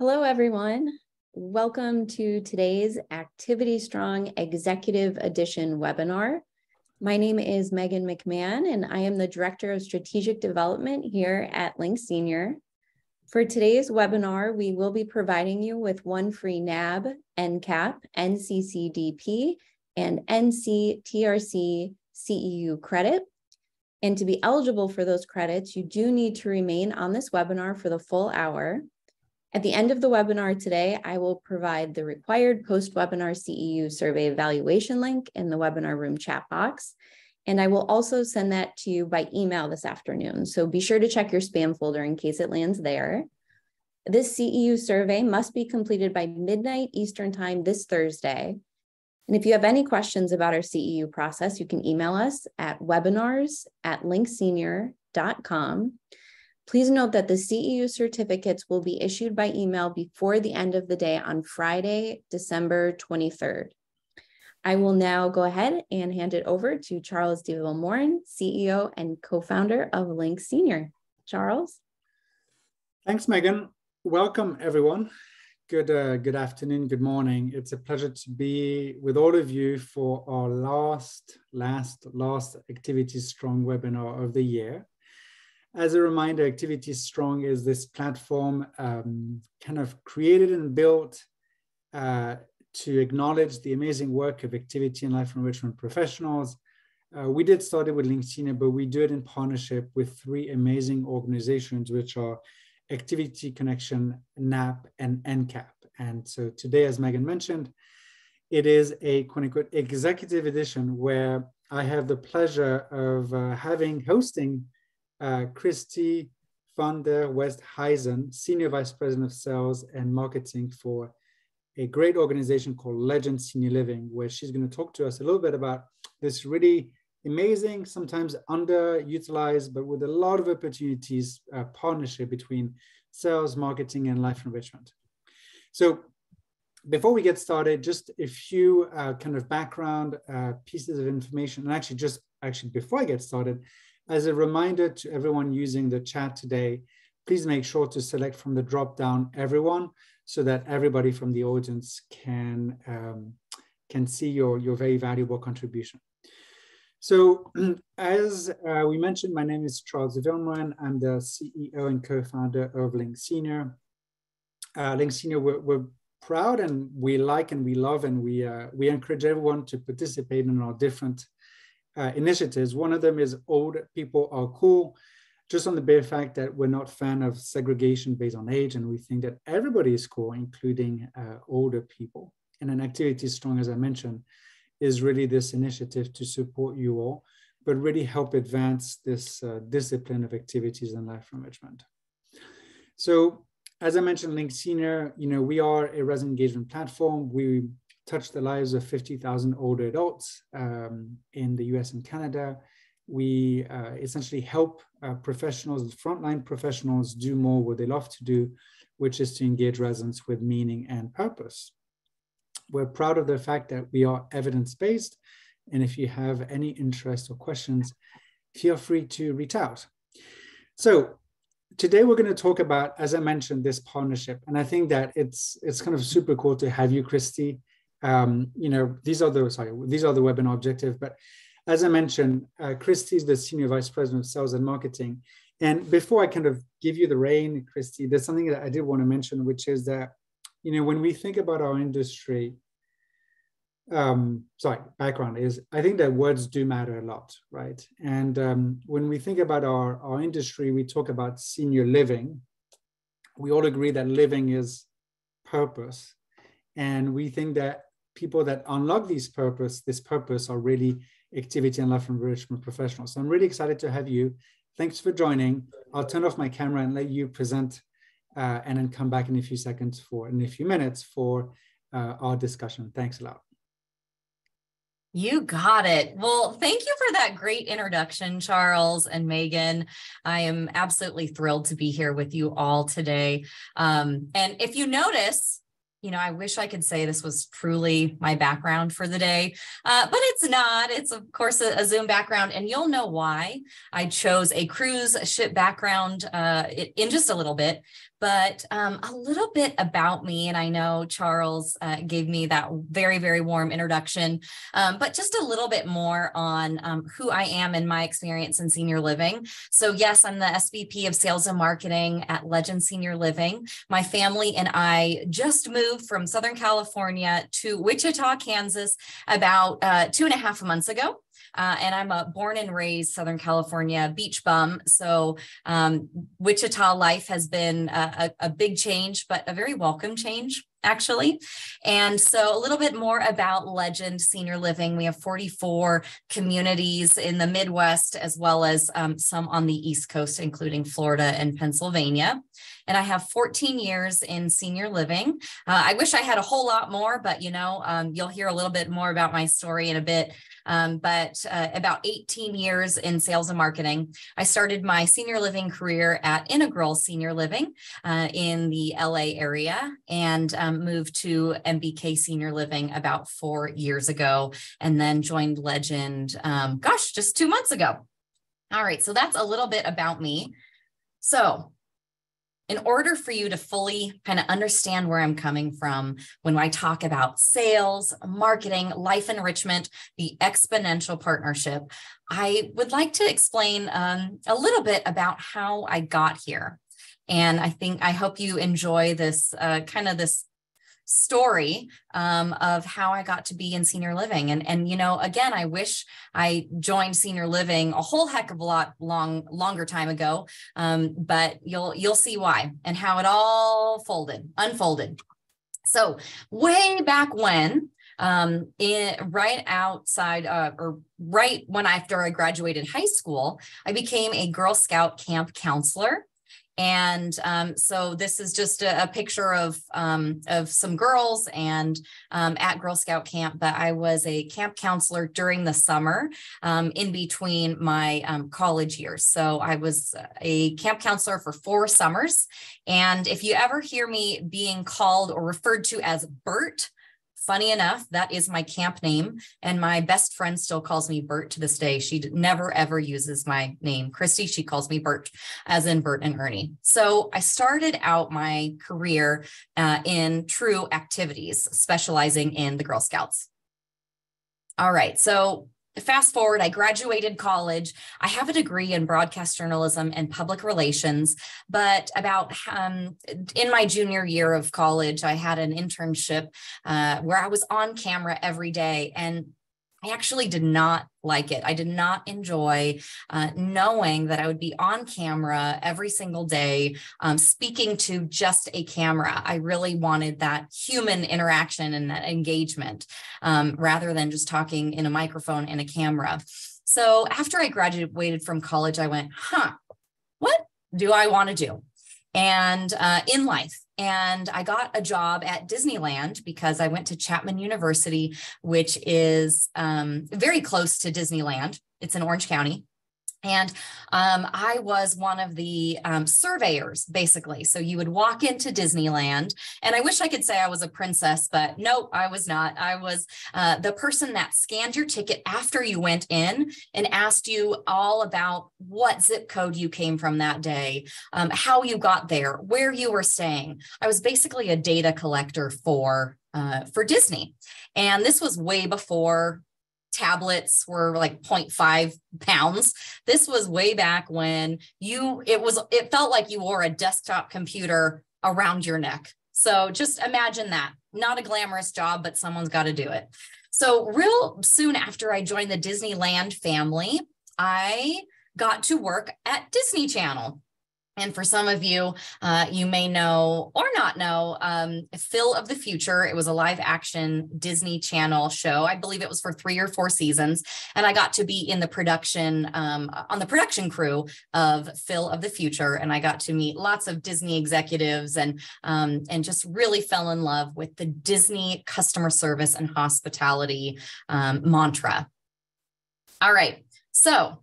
Hello, everyone. Welcome to today's Activity Strong Executive Edition webinar. My name is Megan McMahon, and I am the Director of Strategic Development here at Linked Senior. For today's webinar, we will be providing you with one free NAB, NCCAP, NCCDP, and NCTRC CEU credit. And to be eligible for those credits, you do need to remain on this webinar for the full hour. At the end of the webinar today, I will provide the required post-webinar CEU survey evaluation link in the webinar room chat box. And I will also send that to you by email this afternoon. So be sure to check your spam folder in case it lands there. This CEU survey must be completed by midnight Eastern time this Thursday. And if you have any questions about our CEU process, you can email us at webinars at linkedsenior.com. Please note that the CEU certificates will be issued by email before the end of the day on Friday, December 23rd. I will now go ahead and hand it over to Charles de Vilmorin, CEO and co-founder of Linked Senior. Charles. Thanks, Megan. Welcome, everyone. Good, uh, good afternoon, good morning. It's a pleasure to be with all of you for our last, last, last Activity Strong webinar of the year as a reminder, Activity Strong is this platform um, kind of created and built uh, to acknowledge the amazing work of activity and life enrichment professionals. Uh, we did start it with Linked Senior, but we do it in partnership with three amazing organizations, which are Activity Connection, NAP, and NCCAP. And so today, as Megan mentioned, it is a quote unquote executive edition where I have the pleasure of uh, having hosting uh, Christy van der Westhuizen, Senior Vice President of Sales and Marketing for a great organization called Legend Senior Living, where she's going to talk to us a little bit about this really amazing, sometimes underutilized, but with a lot of opportunities, uh, partnership between sales, marketing, and life enrichment. So before we get started, just a few uh, kind of background uh, pieces of information. And actually, just actually before I get started, as a reminder to everyone using the chat today, please make sure to select from the drop down everyone so that everybody from the audience can, um, can see your, your very valuable contribution. So as uh, we mentioned, my name is Charles Vilmorin. I'm the CEO and co-founder of Linked Senior. Uh, Linked Senior, we're, we're, proud and we like and we love and we, uh, we encourage everyone to participate in our different uh, initiatives. One of them is old people are cool, just on the bare fact that we're not fan of segregation based on age, and we think that everybody is cool, including uh, older people. And an activity strong, as I mentioned, is really this initiative to support you all, but really help advance this uh, discipline of activities and life enrichment. So as I mentioned, Linked Senior, you know, we are a resident engagement platform. We touch the lives of 50,000 older adults um, in the US and Canada. We uh, essentially help uh, professionals, frontline professionals, do more what they love to do, which is to engage residents with meaning and purpose. We're proud of the fact that we are evidence based. And if you have any interest or questions, feel free to reach out. So, today we're going to talk about, as I mentioned, this partnership. And I think that it's, it's kind of super cool to have you, Christy, um, you know, these are the sorry, these are the webinar objective. But as I mentioned, uh, Christy is the senior vice president of sales and marketing. And before I kind of give you the rein, Christy, there's something that I did want to mention, which is that, you know, when we think about our industry, um, sorry, background is I think that words do matter a lot, right? And um, when we think about our, our industry, we talk about senior living. We all agree that living is purpose. And we think that people that unlock this purpose, this purpose are really activity and life enrichment professionals. So I'm really excited to have you. Thanks for joining. I'll turn off my camera and let you present uh, and then come back in a few seconds for, in a few minutes for uh, our discussion. Thanks a lot. You got it. Well, thank you for that great introduction, Charles and Megan. I am absolutely thrilled to be here with you all today. Um, and if you notice, you know, I wish I could say this was truly my background for the day, uh, but it's not. It's, of course, a, a, Zoom background, and you'll know why I chose a cruise ship background uh, in just a little bit but um, a little bit about me. And I know Charles uh, gave me that very, very warm introduction, um, but just a little bit more on um, who I am and my experience in senior living. So, yes, I'm the SVP of Sales and Marketing at Legend Senior Living. My family and I just moved from Southern California to Wichita, Kansas about uh, two and a half months ago. Uh, and I'm a born and raised Southern California beach bum. So um, Wichita life has been a, a, a big change, but a very welcome change actually. And so a little bit more about Legend Senior Living. We have 44 communities in the Midwest, as well as um, some on the East Coast, including Florida and Pennsylvania. And I have 14 years in senior living. Uh, I wish I had a whole lot more, but you know, um, you'll hear a little bit more about my story in a bit um, but uh, about 18 years in sales and marketing. I started my senior living career at Integral Senior Living uh, in the LA area and um, moved to MBK Senior Living about four years ago, and then joined Legend, um, gosh, just two months ago. All right, so that's a little bit about me. So in order for you to fully kind of understand where I'm coming from when I talk about sales, marketing, life enrichment, the exponential partnership, I would like to explain um, a little bit about how I got here. And I think I hope you enjoy this uh, kind of this story um, of how I got to be in senior living. And, and, you know, again, I wish I joined senior living a whole heck of a lot long, longer time ago. Um, but you'll, you'll see why and how it all folded, unfolded. So way back when, um, in right outside uh, or right when after I graduated high school, I became a Girl Scout camp counselor. And um, so this is just a, a picture of, um, of some girls and um, at Girl Scout camp, but I was a camp counselor during the summer um, in between my um, college years. So I was a camp counselor for four summers. And if you ever hear me being called or referred to as Bert, Funny enough, that is my camp name. And my best friend still calls me Bert to this day. She never ever uses my name. Christy, she calls me Bert, as in Bert and Ernie. So I started out my career uh, in true activities, specializing in the Girl Scouts. All right. So fast forward, I graduated college. I have a degree in broadcast journalism and public relations, but about um, in my junior year of college, I had an internship uh, where I was on camera every day. And I actually did not like it. I did not enjoy uh, knowing that I would be on camera every single day, um, speaking to just a camera. I really wanted that human interaction and that engagement um, rather than just talking in a microphone and a camera. So after I graduated from college, I went, huh, what do I want to do? And uh, in life, and I got a job at Disneyland because I went to Chapman University, which is um, very close to Disneyland. It's in Orange County. And um, I was one of the um, surveyors, basically. So you would walk into Disneyland, and I wish I could say I was a princess, but no, I was not. I was uh, the person that scanned your ticket after you went in and asked you all about what zip code you came from that day, um, how you got there, where you were staying. I was basically a data collector for uh, for Disney. And this was way before tablets were like 0.5 pounds. This was way back when you it was it felt like you wore a desktop computer around your neck. So just imagine that. Not a glamorous job, but someone's got to do it. So real soon after I joined the Disneyland family, I got to work at Disney Channel. And for some of you, uh, you may know or not know um, Phil of the Future. It was a live action Disney Channel show. I believe it was for three or four seasons. And I got to be in the production, um, on the production crew of Phil of the Future. And I got to meet lots of Disney executives and, um, and just really fell in love with the Disney customer service and hospitality um, mantra. All right. So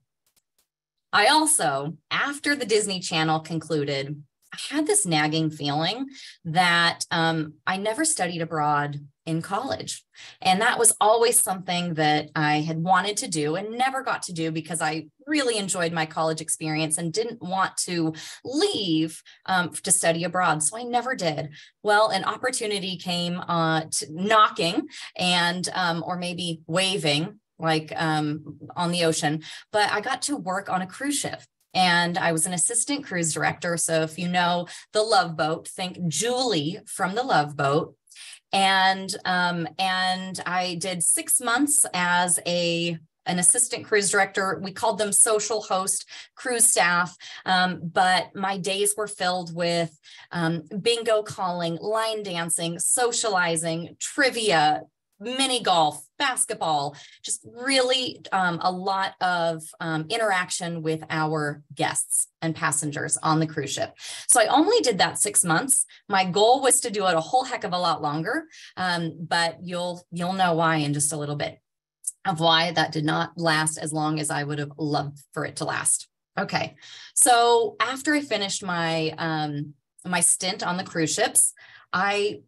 I also, after the Disney Channel concluded, I had this nagging feeling that um, I never studied abroad in college. And that was always something that I had wanted to do and never got to do because I really enjoyed my college experience and didn't want to leave um, to study abroad. So I never did. Well, an opportunity came uh, knocking and, um, or maybe waving like um, on the ocean, but I got to work on a cruise ship and I was an assistant cruise director. So if you know the Love Boat, think Julie from the Love Boat. And um, and I did six months as a an assistant cruise director. We called them social host cruise staff. Um, but my days were filled with um, bingo calling, line dancing, socializing, trivia, mini golf, basketball, just really um, a lot of um, interaction with our guests and passengers on the cruise ship. So I only did that six months. My goal was to do it a whole heck of a lot longer, um, but you'll you'll know why in just a little bit of why that did not last as long as I would have loved for it to last. Okay, so after I finished my um, my stint on the cruise ships, I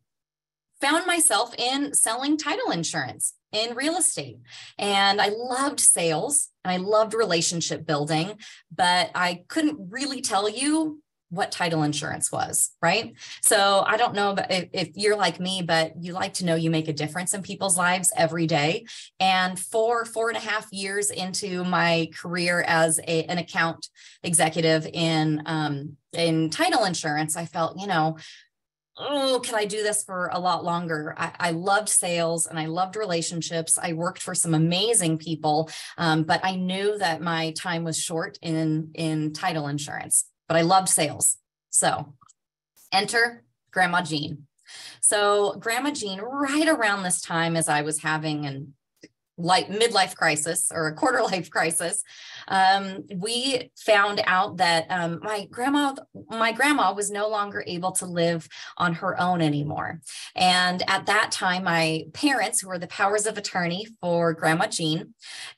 found myself in selling title insurance in real estate. And I loved sales and I loved relationship building, but I couldn't really tell you what title insurance was, right? So I don't know if, if you're like me, but you like to know you make a difference in people's lives every day. And for four and a half years into my career as a, an account executive in um, in title insurance, I felt, you know, oh, can I do this for a lot longer? I, I loved sales and I loved relationships. I worked for some amazing people, um, but I knew that my time was short in in title insurance. But I loved sales, so enter Grandma Jean. So Grandma Jean, right around this time as I was having an like midlife crisis or a quarter life crisis, um, we found out that um, my grandma, my grandma was no longer able to live on her own anymore. And at that time, my parents, who were the powers of attorney for Grandma Jean,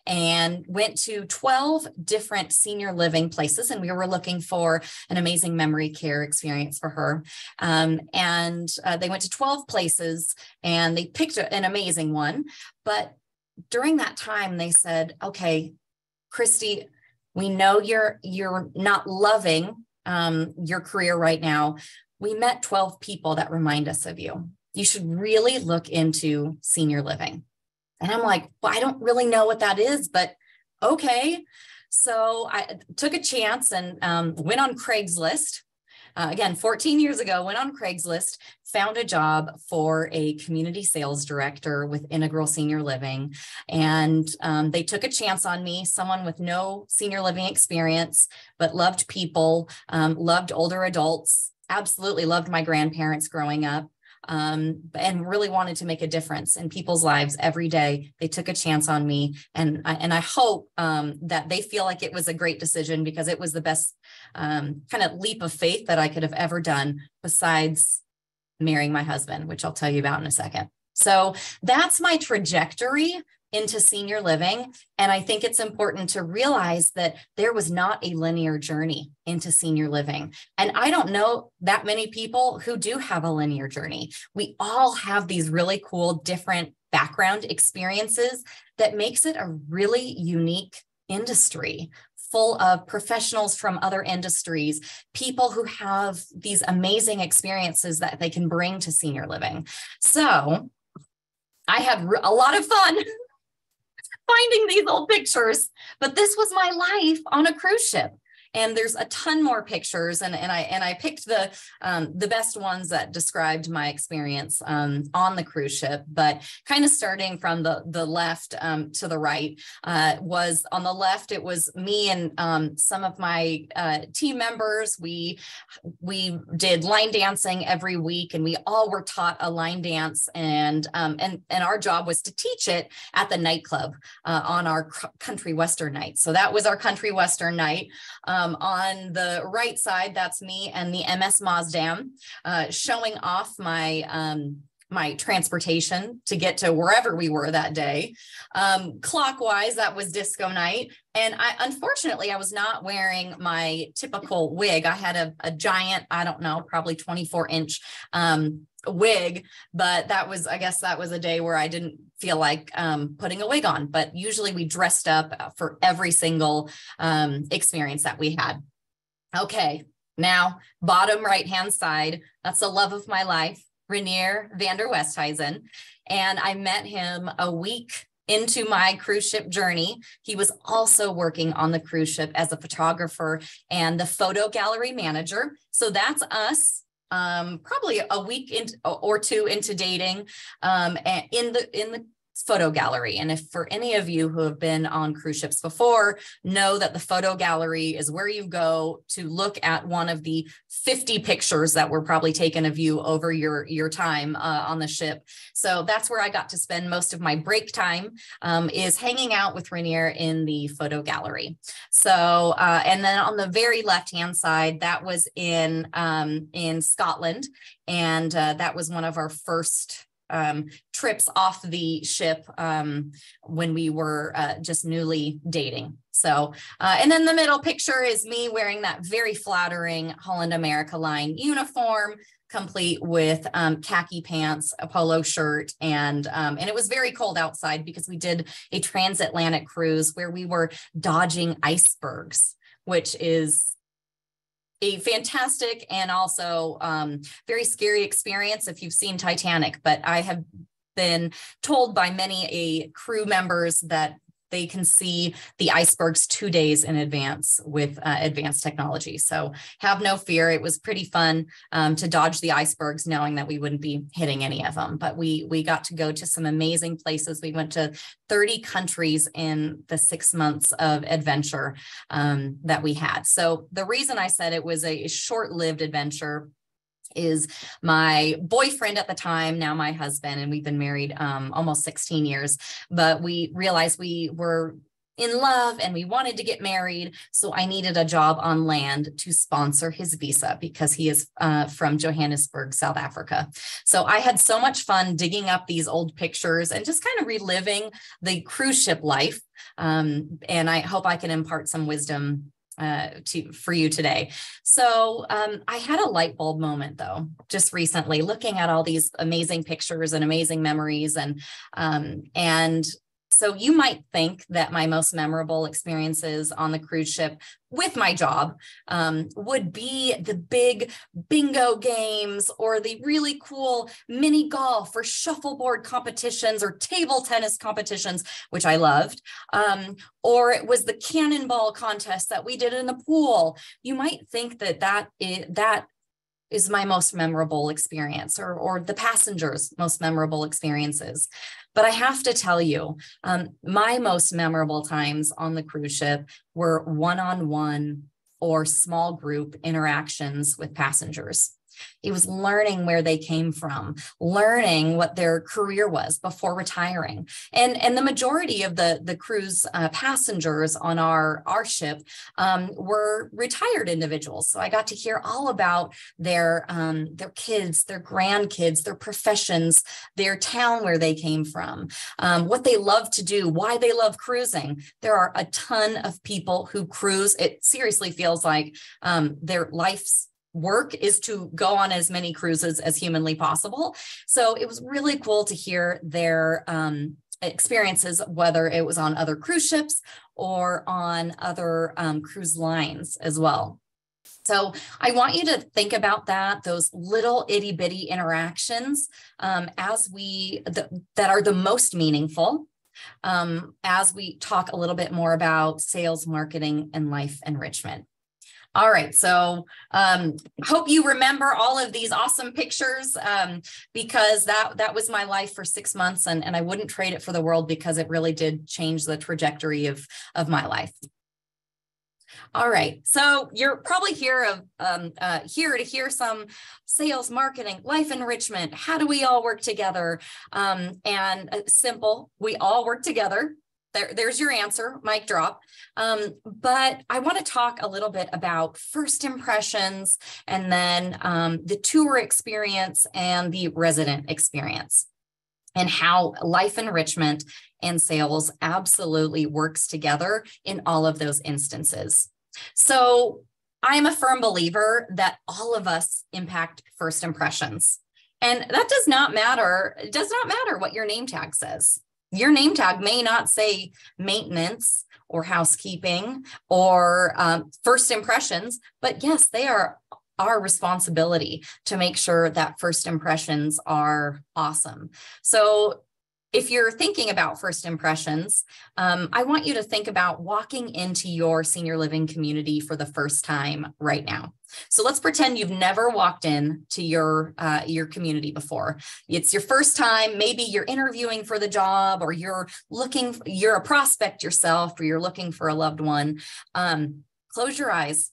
and went to 12 different senior living places, and we were looking for an amazing memory care experience for her. Um, and uh, they went to 12 places, and they picked an amazing one, but during that time they said okay christy we know you're you're not loving um, your career right now. We met 12 people that remind us of you. You should really look into senior living. And i'm like well i don't really know what that is but okay. So i took a chance and um, went on craigslist uh, again 14 years ago went on craigslist found a job for a community sales director with integral senior living and um, they took a chance on me someone with no senior living experience but loved people um, loved older adults absolutely loved my grandparents growing up um, and really wanted to make a difference in people's lives every day. They took a chance on me, and I, and I hope um, that they feel like it was a great decision because it was the best um, kind of leap of faith that I could have ever done. Besides marrying my husband, which I'll tell you about in a second. So that's my trajectory into senior living. And I think it's important to realize that there was not a linear journey into senior living. And I don't know that many people who do have a linear journey. We all have these really cool, different background experiences that makes it a really unique industry full of professionals from other industries, people who have these amazing experiences that they can bring to senior living. So I had a lot of fun finding these old pictures, but this was my life on a cruise ship and there's a ton more pictures and, and i and i picked the um, the best ones that described my experience um, on the cruise ship. But kind of starting from the the left um, to the right uh, was on the left it was me and um, some of my uh, team members. We we did line dancing every week and we all were taught a line dance and um, and and our job was to teach it at the nightclub uh, on our country western night. So that was our country western night. Um, um, on the right side, that's me and the MS Maasdam uh, showing off my um, my transportation to get to wherever we were that day. Um, clockwise, that was disco night. And I unfortunately I was not wearing my typical wig. I had a, a giant, I don't know, probably 24 inch um, wig, but that was, I guess that was a day where I didn't feel like um, putting a wig on. But usually we dressed up for every single um, experience that we had. Okay, now bottom right hand side, that's the love of my life, Rainier Vander Westhuizen. And I met him a week into my cruise ship journey. He was also working on the cruise ship as a photographer and the photo gallery manager. So that's us um, probably a week in, or two into dating um, in the in the photo gallery. And if for any of you who have been on cruise ships before, know that the photo gallery is where you go to look at one of the 50 pictures that were probably taken of you over your, your time uh, on the ship. So that's where I got to spend most of my break time um, is hanging out with Rainier in the photo gallery. So, uh, and then on the very left-hand side, that was in, um, in Scotland. And uh, that was one of our first um, trips off the ship um, when we were uh, just newly dating. So, uh, and then the middle picture is me wearing that very flattering Holland America line uniform, complete with um, khaki pants, a polo shirt, and um, and it was very cold outside because we did a transatlantic cruise where we were dodging icebergs, which is a fantastic and also um, very scary experience if you've seen Titanic. But I have been told by many a crew members that they can see the icebergs two days in advance with uh, advanced technology. So have no fear. It was pretty fun um, to dodge the icebergs, knowing that we wouldn't be hitting any of them. But we we got to go to some amazing places. We went to 30 countries in the six months of adventure um, that we had. So the reason I said it was a short-lived adventure is my boyfriend at the time, now my husband, and we've been married um, almost 16 years. But we realized we were in love and we wanted to get married. So I needed a job on land to sponsor his visa because he is uh, from Johannesburg, South Africa. So I had so much fun digging up these old pictures and just kind of reliving the cruise ship life. Um, and I hope I can impart some wisdom uh, to for you today. So um, I had a light bulb moment though, just recently, looking at all these amazing pictures and amazing memories, and um, and so you might think that my most memorable experiences on the cruise ship with my job um, would be the big bingo games or the really cool mini golf or shuffleboard competitions or table tennis competitions, which I loved. Um, or it was the cannonball contest that we did in the pool. You might think that that is, that is my most memorable experience or, or the passengers most memorable experiences. But i have to tell you um, my most memorable times on the cruise ship were one-on-one or small group interactions with passengers it was learning where they came from, learning what their career was before retiring. And, and the majority of the, the cruise uh, passengers on our, our ship um, were retired individuals. So I got to hear all about their, um, their kids, their grandkids, their professions, their town where they came from, um, what they love to do, why they love cruising. There are a ton of people who cruise. It seriously feels like um, their life's work is to go on as many cruises as humanly possible. So it was really cool to hear their um, experiences, whether it was on other cruise ships or on other um, cruise lines as well. So I want you to think about that, those little itty bitty interactions um, as we, the, that are the most meaningful um, as we talk a little bit more about sales, marketing, and life enrichment. All right, so um, hope you remember all of these awesome pictures um, because that that was my life for six months, and and I wouldn't trade it for the world because it really did change the trajectory of of my life. All right, so you're probably here of um, uh, here to hear some sales, marketing, life enrichment. How do we all work together? Um, and uh, simple, we all work together there, there's your answer, mic drop. Um, but I want to talk a little bit about first impressions and then um, the tour experience and the resident experience and how life enrichment and sales absolutely works together in all of those instances. So I'm a firm believer that all of us impact first impressions. And that does not matter. It does not matter what your name tag says. Your name tag may not say maintenance or housekeeping or um, first impressions, but yes, they are our responsibility to make sure that first impressions are awesome. So if you're thinking about first impressions, um, I want you to think about walking into your senior living community for the first time right now. So let's pretend you've never walked in to your uh, your community before. It's your first time. Maybe you're interviewing for the job, or you're looking. You're a prospect yourself, or you're looking for a loved one. Um, close your eyes,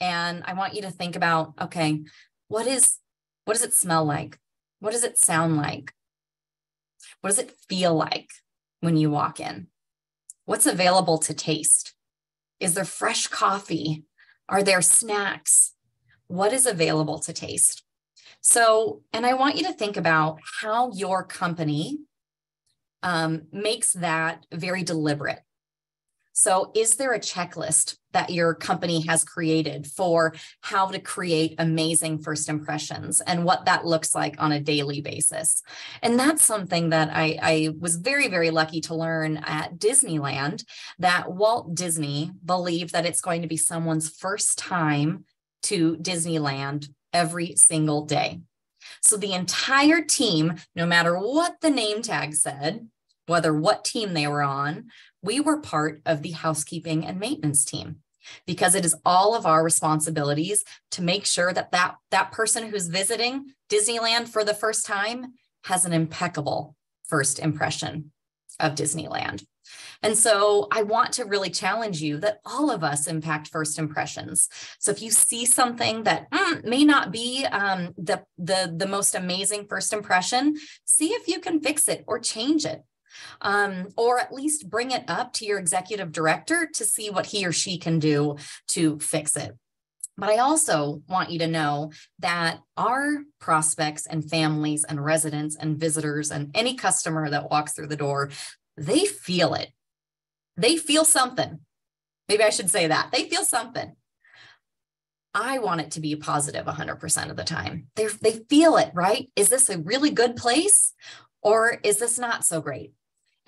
and I want you to think about okay, what is what does it smell like? What does it sound like? What does it feel like when you walk in? What's available to taste? Is there fresh coffee? Are there snacks? What is available to taste? So, and I want you to think about how your company um, makes that very deliberate. So, is there a checklist that your company has created for how to create amazing first impressions and what that looks like on a daily basis? And that's something that I, I was very, very lucky to learn at Disneyland that Walt Disney believed that it's going to be someone's first time to Disneyland every single day. So, the entire team, no matter what the name tag said, whether what team they were on, we were part of the housekeeping and maintenance team because it is all of our responsibilities to make sure that that, that person who's visiting Disneyland for the first time has an impeccable first impression of Disneyland. And so I want to really challenge you that all of us impact first impressions. So if you see something that mm, may not be um, the, the, the most amazing first impression, see if you can fix it or change it um, or at least bring it up to your executive director to see what he or she can do to fix it. But I also want you to know that our prospects and families and residents and visitors and any customer that walks through the door, they feel it. They feel something. Maybe I should say that. They feel something. I want it to be positive 100% of the time. They they feel it, right? Is this a really good place or is this not so great?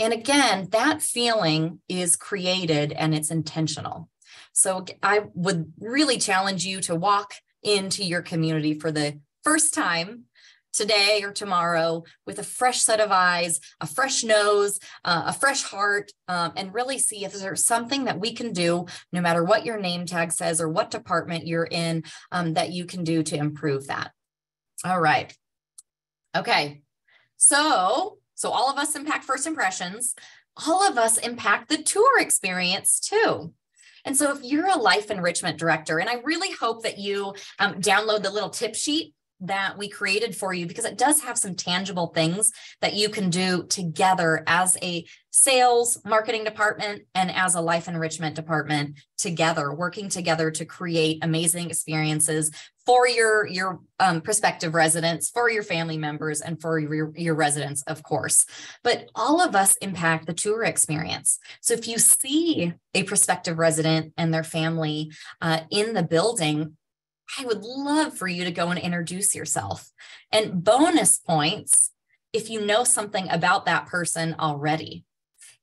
And again, that feeling is created and it's intentional. So I would really challenge you to walk into your community for the first time today or tomorrow with a fresh set of eyes, a fresh nose, uh, a fresh heart, um, and really see if there's something that we can do, no matter what your name tag says or what department you're in, um, that you can do to improve that. All right. Okay. So so all of us impact first impressions. All of us impact the tour experience too. And so if you're a life enrichment director, and I really hope that you um, download the little tip sheet that we created for you because it does have some tangible things that you can do together as a sales marketing department and as a life enrichment department together working together to create amazing experiences for your your um, prospective residents for your family members and for your, your residents of course. But all of us impact the tour experience. So if you see a prospective resident and their family uh, in the building I would love for you to go and introduce yourself. And bonus points if you know something about that person already.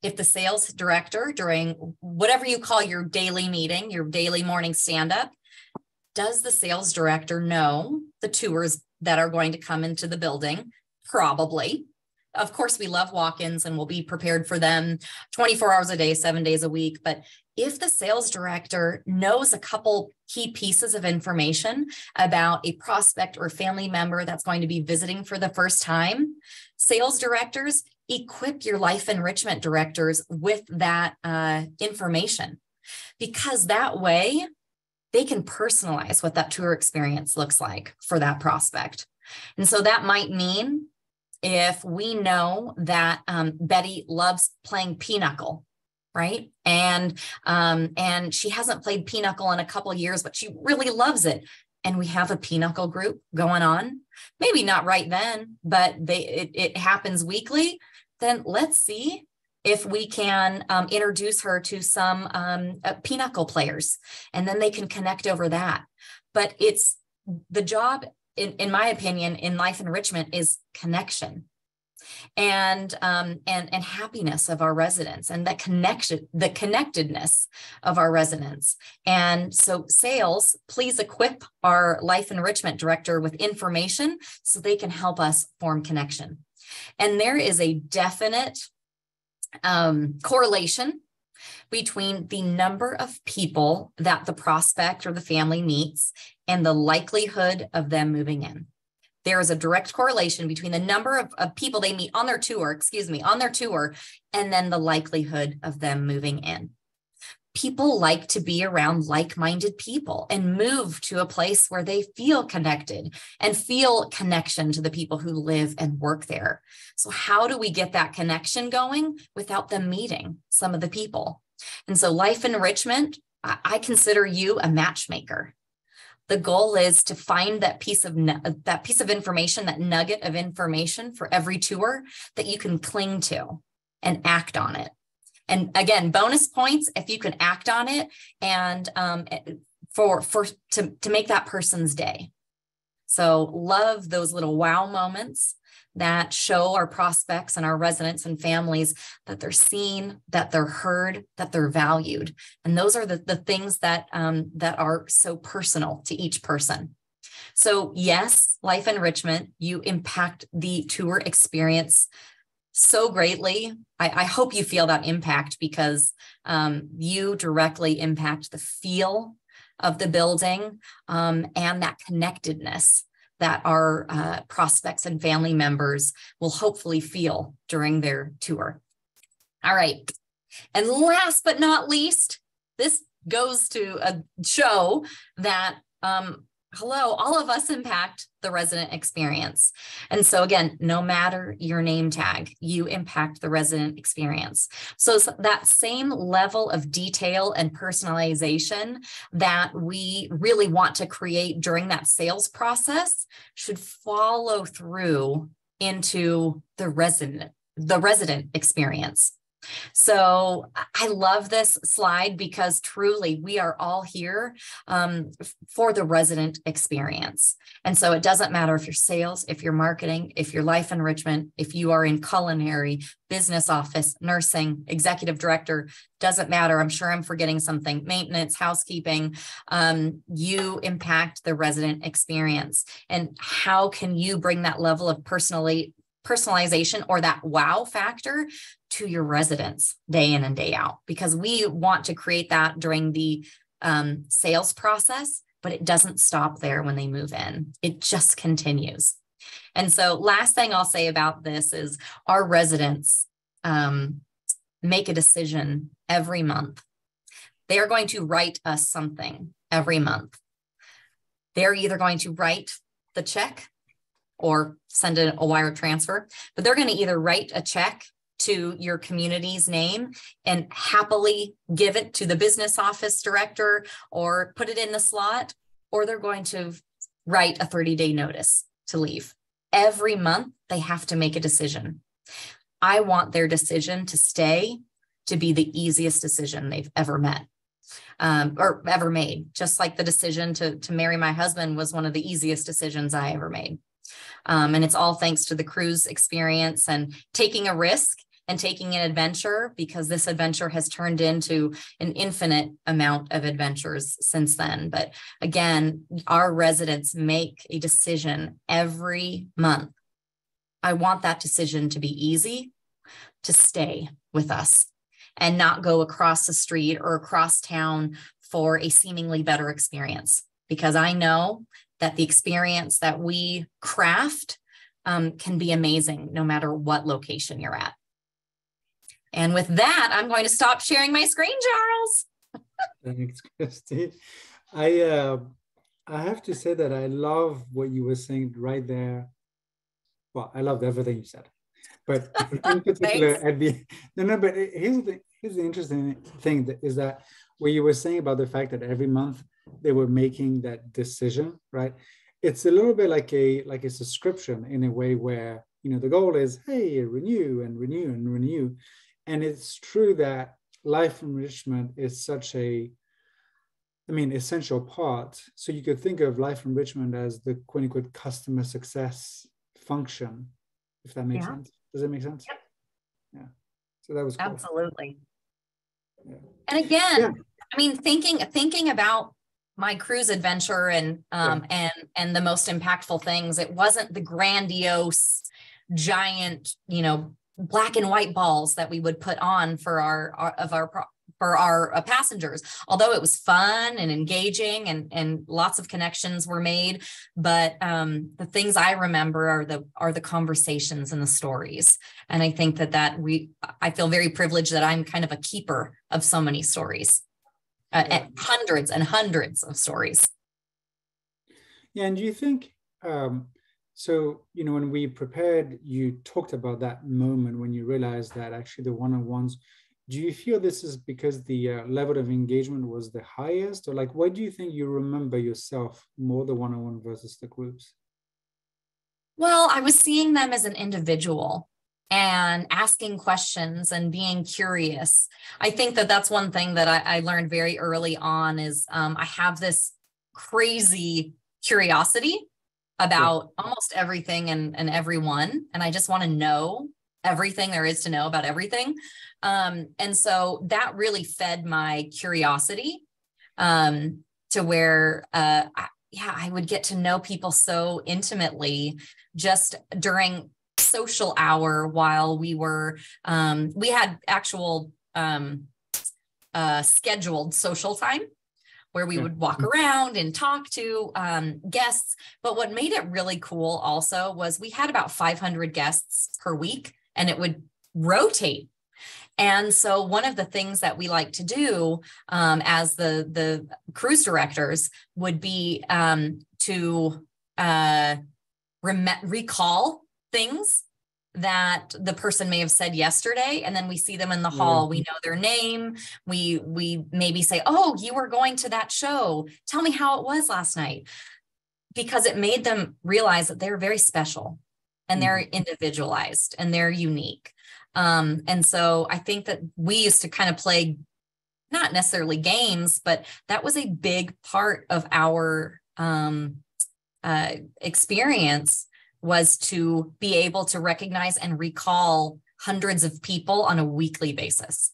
If the sales director, during whatever you call your daily meeting, your daily morning stand up, does the sales director know the tours that are going to come into the building? Probably. Of course, we love walk ins and we'll be prepared for them 24 hours a day, seven days a week. But if the sales director knows a couple key pieces of information about a prospect or family member that's going to be visiting for the first time, sales directors equip your life enrichment directors with that uh, information because that way they can personalize what that tour experience looks like for that prospect. And so that might mean if we know that um, Betty loves playing pinochle right? And um and she hasn't played pinochle in a couple years but she really loves it. And we have a pinochle group going on. Maybe not right then but they it, it happens weekly. Then let's see if we can um, introduce her to some um, uh, pinochle players and then they can connect over that. But it's the job in, in my opinion in life enrichment is connection and um, and and happiness of our residents and that connection the connectedness of our residents. And so sales please equip our life enrichment director with information so they can help us form connection. And there is a definite um, correlation between the number of people that the prospect or the family meets and the likelihood of them moving in there is a direct correlation between the number of, of people they meet on their tour, excuse me, on their tour, and then the likelihood of them moving in. People like to be around like minded people and move to a place where they feel connected and feel connection to the people who live and work there. So, how do we get that connection going without them meeting some of the people? And so, life enrichment, I consider you a matchmaker the goal is to find that piece of that piece of information that nugget of information for every tour that you can cling to and act on it and again bonus points if you can act on it and um, eh, for for to, to make that person's day so love those little wow moments that show our prospects and our residents and families that they're seen, that they're heard, that they're valued. And those are the, the things that, um, that are so personal to each person. So, yes, life enrichment, you impact the tour experience so greatly. I, I hope you feel that impact because um, you directly impact the feel of the building um, and that connectedness that our uh, prospects and family members will hopefully feel during their tour. All right. And last but not least, this goes to a show that um, hello, all of us impact the resident experience. And so, again, no matter your name tag, you impact the resident experience. So, that same level of detail and personalization that we really want to create during that sales process should follow through into the resident the resident experience so I love this slide because truly we are all here um, for the resident experience. And so it doesn't matter if you're sales, if you're marketing, if you're life enrichment, if you are in culinary, business office, nursing, executive director, doesn't matter. I'm sure I'm forgetting something, maintenance, housekeeping. Um, you impact the resident experience. And how can you bring that level of personally personalization or that wow factor to your residents day in and day out because we want to create that during the um, sales process but it doesn't stop there when they move in. It just continues. And so last thing i'll say about this is our residents um, make a decision every month. They are going to write us something every month. They're either going to write the check or send a, a wire transfer, but they're going to either write a check to your community's name and happily give it to the business office director or put it in the slot, or they're going to write a 30 day notice to leave. Every month, they have to make a decision. I want their decision to stay to be the easiest decision they've ever met. Um, or ever made, just like the decision to, to marry my husband was one of the easiest decisions I ever made. Um, and it's all thanks to the cruise experience and taking a risk and taking an adventure because this adventure has turned into an infinite amount of adventures since then. But again, our residents make a decision every month. I want that decision to be easy to stay with us and not go across the street or across town for a seemingly better experience because I know that the experience that we craft um, can be amazing no matter what location you're at. And with that, I'm going to stop sharing my screen, Charles. Thanks, Christy. I uh, I have to say that I love what you were saying right there. Well, I loved everything you said, but in particular at the no no. But here's the here's the interesting thing that is that where you were saying about the fact that every month they were making that decision, right? It's a little bit like a like a subscription in a way where you know the goal is hey renew and renew and renew, and it's true that life enrichment is such a I mean, essential part. So you could think of life enrichment as the quote unquote customer success function, if that makes yeah. sense. Does it make sense? Yep. Yeah. So that was cool. absolutely. Yeah. And again, yeah. I mean, thinking thinking about my cruise adventure and um yeah. and and the most impactful things, it wasn't the grandiose, giant, you know, black and white balls that we would put on for our, our of our for our uh, passengers. Although it was fun and engaging and and lots of connections were made but um, the things i remember are the are the conversations and the stories. And i think that that we i feel very privileged that i'm kind of a keeper of so many stories uh, yeah. hundreds and hundreds of stories. Yeah and do you think um, so you know when we prepared you talked about that moment when you realized that actually the one-on-ones do you feel this is because the uh, level of engagement was the highest? Or like why do you think you remember yourself more the one-on-one versus the groups? Well i was seeing them as an individual and asking questions and being curious i think that that's one thing that i, I learned very early on is um, i have this crazy curiosity about yeah. almost everything and, and everyone and i just want to know everything there is to know about everything. Um, and so that really fed my curiosity um, to where, uh, I, yeah, I would get to know people so intimately just during social hour while we were, um, we had actual um, uh, scheduled social time where we would walk around and talk to um, guests. But what made it really cool also was we had about 500 guests per week and it would rotate. And so one of the things that we like to do um, as the the cruise directors would be um, to uh, rem- recall things that the person may have said yesterday and then we see them in the hall. We know their name. We we maybe say oh you were going to that show. Tell me how it was last night. Because it made them realize that they're very special and they're mm-hmm. individualized and they're unique. Um, and so I think that we used to kind of play not necessarily games, but that was a big part of our um, uh, experience was to be able to recognize and recall hundreds of people on a weekly basis.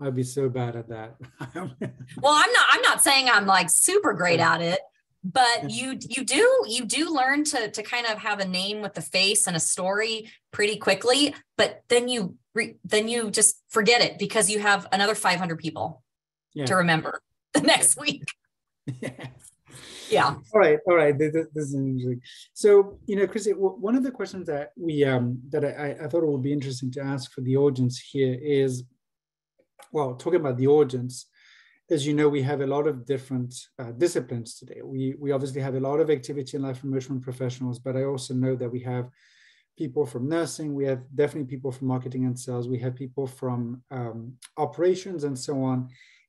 I'd be so bad at that. well, I'm not I'm not saying I'm like super great at it, but you you do you do learn to to kind of have a name with a face and a story pretty quickly but then you re, then you just forget it because you have another 500 people yeah. to remember the next week yeah. Yeah all right all right this, this is interesting so you know chrissy one of the questions that we um that I, I thought it would be interesting to ask for the audience here is well talking about the audience as you know, we have a lot of different uh, disciplines today. We, we obviously have a lot of activity in life enrichment professionals, but I also know that we have people from nursing, we have definitely people from marketing and sales, we have people from um, operations and so on.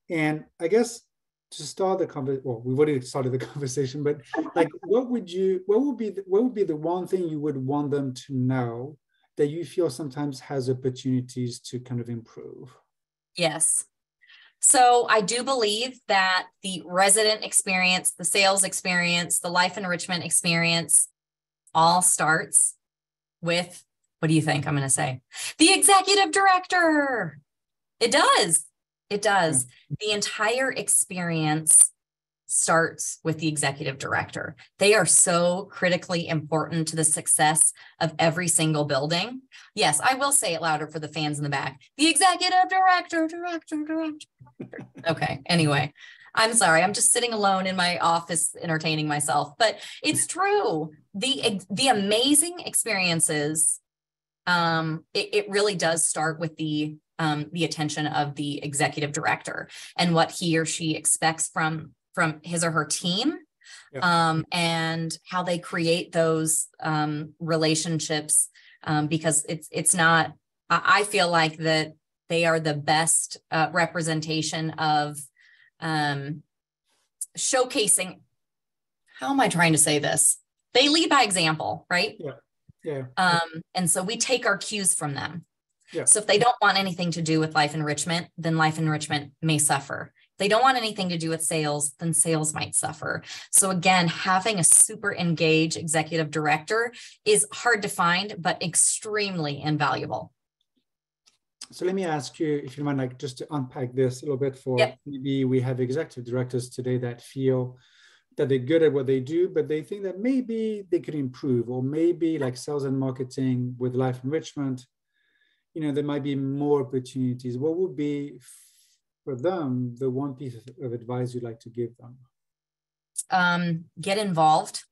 And I guess to start the conversation, well, we've already started the conversation, but like, what would you, what would be, the, what would be the one thing you would want them to know that you feel sometimes has opportunities to kind of improve? Yes. So I do believe that the resident experience, the sales experience, the life enrichment experience all starts with what do you think I'm going to say? The executive director. It does. It does. The entire experience starts with the executive director. They are so critically important to the success of every single building. Yes, I will say it louder for the fans in the back. The executive director, director, director. okay, anyway. I'm sorry. I'm just sitting alone in my office entertaining myself, but it's true. The the amazing experiences um it, it really does start with the um, the attention of the executive director and what he or she expects from from his or her team yeah. um, and how they create those um, relationships um, because it's it's not I feel like that They are the best uh, representation of um, showcasing. How am I trying to say this? They lead by example, right? Yeah. Yeah. Um, and so we take our cues from them. Yeah. So if they don't want anything to do with life enrichment, then life enrichment may suffer. If they don't want anything to do with sales, then sales might suffer. So again, having a super engaged executive director is hard to find, but extremely invaluable. So let me ask you, if you mind, like just to unpack this a little bit for Yep. maybe we have executive directors today that feel that they're good at what they do, but they think that maybe they could improve, or maybe like sales and marketing with life enrichment, you know, there might be more opportunities. What would be for them the one piece of- advice you'd like to give them? Um, get involved.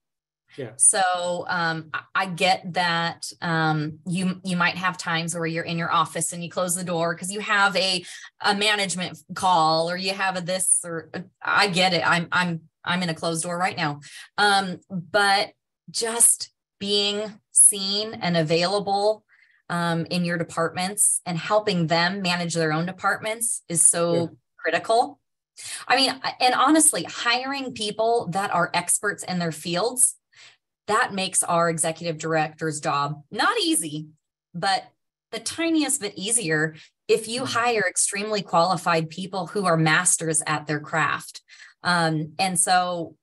Yeah. So um, I- get that um, you you might have times where you're in your office and you close the door because you have a a management call or you have a this or I get it. I'm I'm I'm in a closed door right now. Um, but just being seen and available um, in your departments and helping them manage their own departments is so Yeah. critical. I mean, and honestly, hiring people that are experts in their fields, that makes our executive director's job not easy, but the tiniest bit easier if you Mhm. hire extremely qualified people who are masters at their craft. Um, and so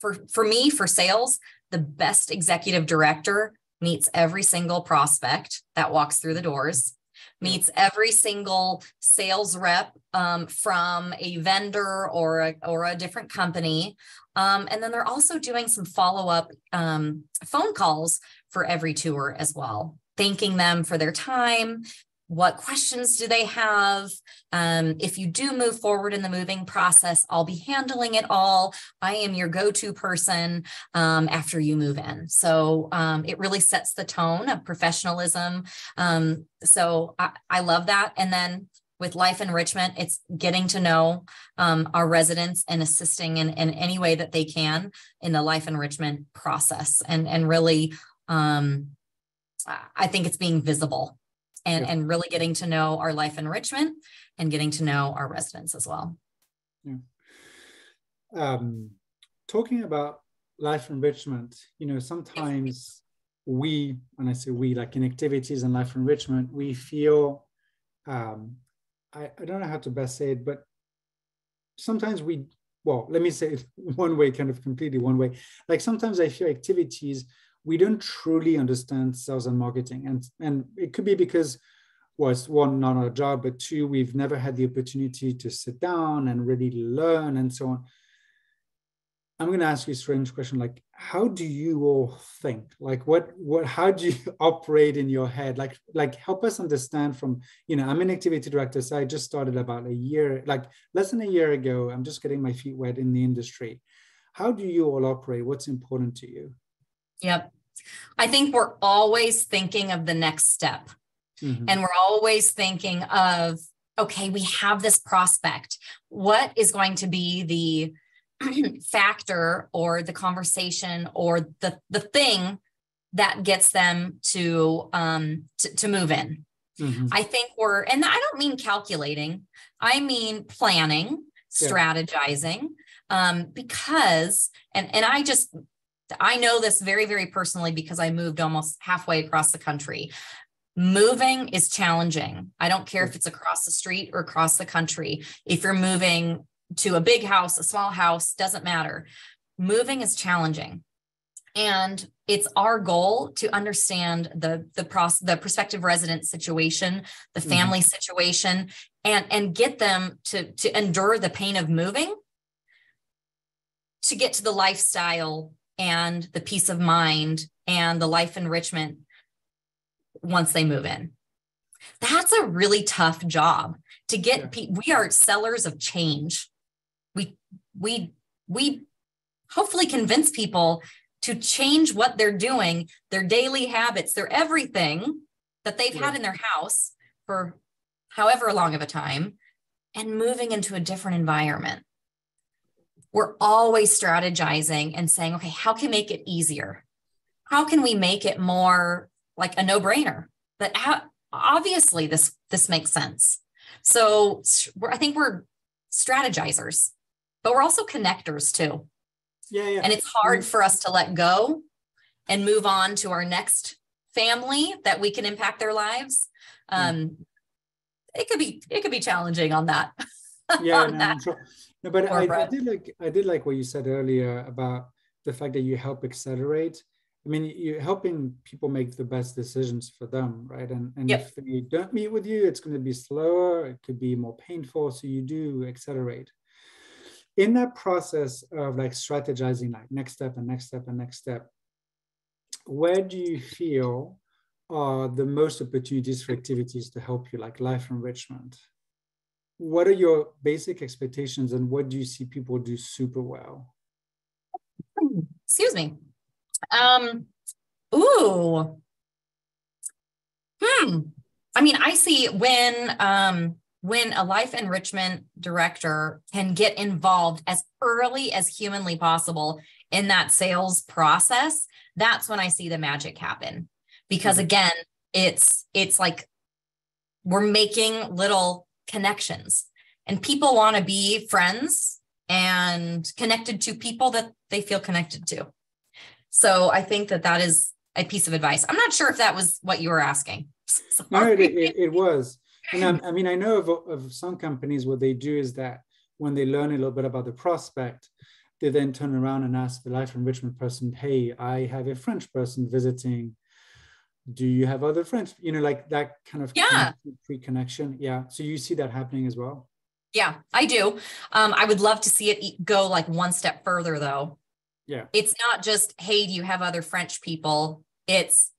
for, for me, for sales, the best executive director meets every single prospect that walks through the doors meets every single sales rep um, from a vendor or a, or a different company. Um, and then they're also doing some follow up um, phone calls for every tour as well, thanking them for their time. What questions do they have? Um, if you do move forward in the moving process, I'll be handling it all. I am your go to person um, after you move in. So um, it really sets the tone of professionalism. Um, so I, I love that. And then with life enrichment, it's getting to know um, our residents and assisting in, in any way that they can in the life enrichment process. And, and really, um, I think it's being visible and, Yeah. and really getting to know our life enrichment and getting to know our residents as well. um, talking about life enrichment, you know, sometimes we, and I say we, like in activities and life enrichment, we feel, um, I, I don't know how to best say it, but sometimes we, well, let me say it one way, kind of completely one way. Like sometimes I feel activities, we don't truly understand sales and marketing. And, and it could be because well, it's one, not our job, but two, we've never had the opportunity to sit down and really learn and so on. I'm going to ask you a strange question. Like, how do you all think? Like, what, what, how do you operate in your head? Like, like, help us understand from, you know, I'm an activity director, so I just started about a year, like less than a year ago. I'm just getting my feet wet in the industry. How do you all operate? What's important to you? Yep. I think we're always thinking of the next step. Mhm. And we're always thinking of, okay, we have this prospect. What is going to be the factor or the conversation or the, the thing that gets them to, um, to, to move in? Mhm. I think we're, and I don't mean calculating, I mean planning, Yeah. strategizing, um, because, and, and I just, I know this very, very personally because I moved almost halfway across the country. Moving is challenging. I don't care if it's across the street or across the country. If you're moving to a big house, a small house, doesn't matter. Moving is challenging. And it's our goal to understand the the process, the prospective resident situation, the Mhm. family situation, and and get them to to endure the pain of moving to get to the lifestyle and the peace of mind and the life enrichment once they move in. That's a really tough job to get. Yeah. Pe- we are sellers of change. We we we hopefully convince people to change what they're doing, their daily habits, their everything that they've had in their house for however long of a time and moving into a different environment. We're always strategizing and saying, okay, how can we make it easier? How can we make it more like a no brainer? But how, obviously, this this makes sense. So I think we're strategizers, but we're also connectors too. Yeah, yeah. And it's hard for us to let go and move on to our next family that we can impact their lives. Um, it could be it could be challenging on that. Yeah, on no, that sure. No, but I, I, did like I did like what you said earlier about the fact that you help accelerate. I mean, you're helping people make the best decisions for them, right? And and yep. if they don't meet with you, it's going to be slower. It could be more painful. So you do accelerate. In that process of like strategizing, like next step and next step and next step, where do you feel are the most opportunities for activities to help you, like life enrichment? What are your basic expectations and what do you see people do super well? Excuse me. Um, ooh. Hmm. I mean, I see when um when a life enrichment director can get involved as early as humanly possible in that sales process, that's when I see the magic happen. Because mm-hmm. again, it's it's like we're making little connections and people want to be friends and connected to people that they feel connected to. So I think that that is a piece of advice. I'm not sure if that was what you were asking. no, it, it, it, was. And I, I mean, I know of, of some companies what they do is that when they learn a little bit about the prospect, they then turn around and ask the life enrichment person, hey, I have a French person visiting. Do you have other friends You know, like that kind of yeah. pre-connection. Yeah. So you see that happening as well. Yeah, I do. Um, I would love to see it go like one step further though. Yeah. It's not just, hey, do you have other French people? It's,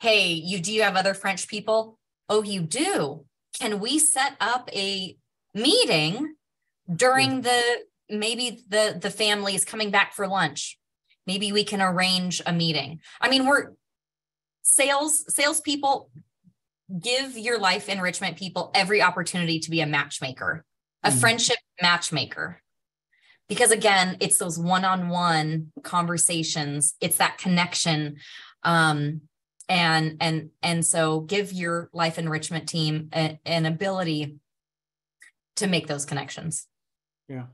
hey, you do you have other French people? Oh, you do. Can we set up a meeting during the maybe the the family is coming back for lunch maybe we can arrange a meeting i mean we're sales salespeople give your life enrichment people every opportunity to be a matchmaker a mm friendship matchmaker. Because again it's those one-on-one conversations it's that connection um, and and and so give your life enrichment team a, an ability to make those connections. Yeah.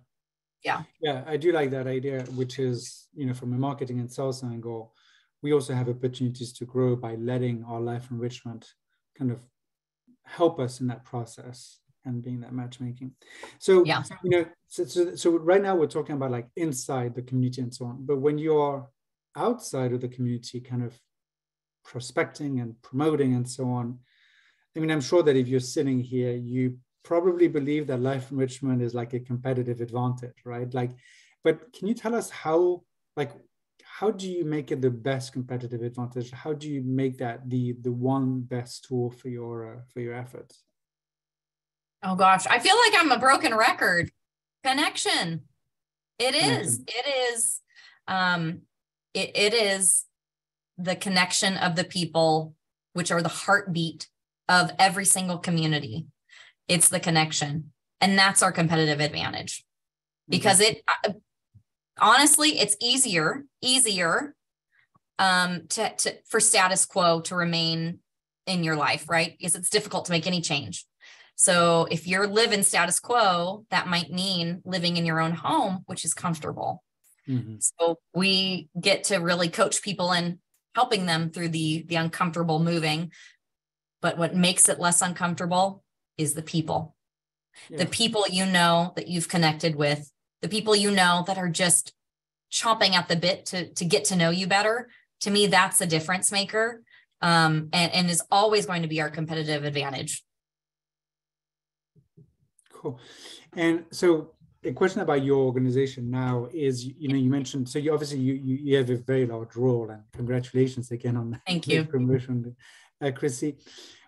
Yeah. Yeah i do like that idea which is you know from a marketing and sales angle we also have opportunities to grow by letting our life enrichment kind of help us in that process and being that matchmaking so yeah you know so, so, so right now we're talking about like inside the community and so on but when you're outside of the community kind of prospecting and promoting and so on i mean i'm sure that if you're sitting here you probably believe that life enrichment is like a competitive advantage, right? Like, but can you tell us how, like, how do you make it the best competitive advantage? How do you make that the the one best tool for your uh, for your efforts? Oh gosh, I feel like I'm a broken record. Connection. It is. Connection. It is. Um, it, it is the connection of the people, which are the heartbeat of every single community it's the connection and that's our competitive advantage because it uh, honestly it's easier easier um to, to for status quo to remain in your life right because it's difficult to make any change so if you're living status quo that might mean living in your own home which is comfortable mm-hmm. so we get to really coach people in helping them through the the uncomfortable moving but what makes it less uncomfortable is the people. Yeah. The people you know that you've connected with, the people you know that are just chomping at the bit to, to get to know you better. To me, that's a difference maker um, and, and is always going to be our competitive advantage. Cool. And so a question about your organization now is you know you mentioned so you obviously you you, have a very large role and congratulations again on thank you promotion uh, chrissy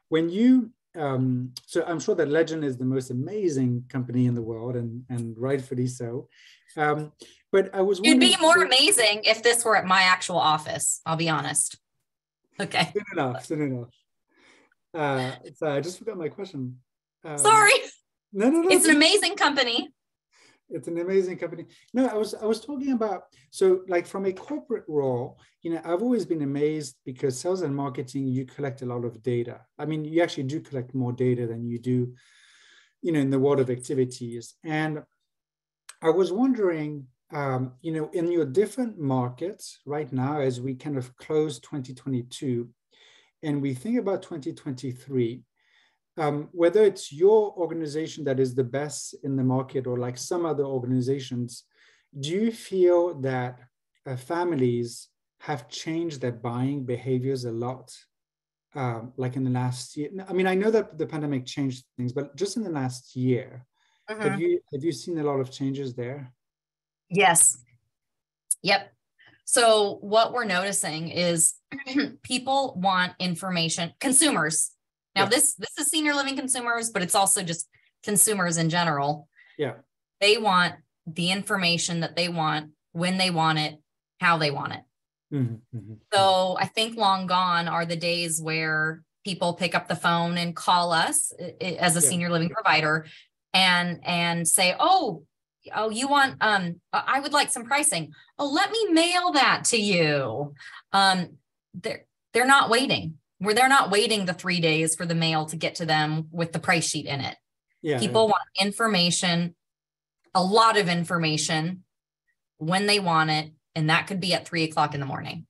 when you um, so I'm sure that Legend is the most amazing company in the world, and and rightfully so. Um, but I was. It'd be more amazing if this were at my actual office. I'll be honest. Okay. Soon enough. Soon enough. Uh, so I just forgot my question. Um, Sorry. No, no, no. It's an amazing company. It's an amazing company. No, I was I was talking about so like from a corporate role, you know, I've always been amazed because sales and marketing, you collect a lot of data. I mean, you actually do collect more data than you do, you know, in the world of activities. And I was wondering, um, you know, in your different markets right now, as we kind of close 2022, and we think about 2023 um, whether it's your organization that is the best in the market or like some other organizations, do you feel that uh, families have changed their buying behaviors a lot? Um, like in the last year, I mean, I know that the pandemic changed things, but just in the last year, uh-huh. have you have you seen a lot of changes there? Yes. Yep. So what we're noticing is people want information. Consumers now, yeah. this this is senior living consumers, but it's also just consumers in general. Yeah. They want the information that they want when they want it, how they want it. Mm-hmm, mm-hmm. So I think long gone are the days where people pick up the phone and call us as a yeah. senior living provider and and say, "Oh, oh, you want um I would like some pricing. Oh, let me mail that to you." Um they're they're not waiting where they're not waiting the three days for the mail to get to them with the price sheet in it. Yeah. People want information, a lot of information when they want it. And that could be at three o'clock in the morning.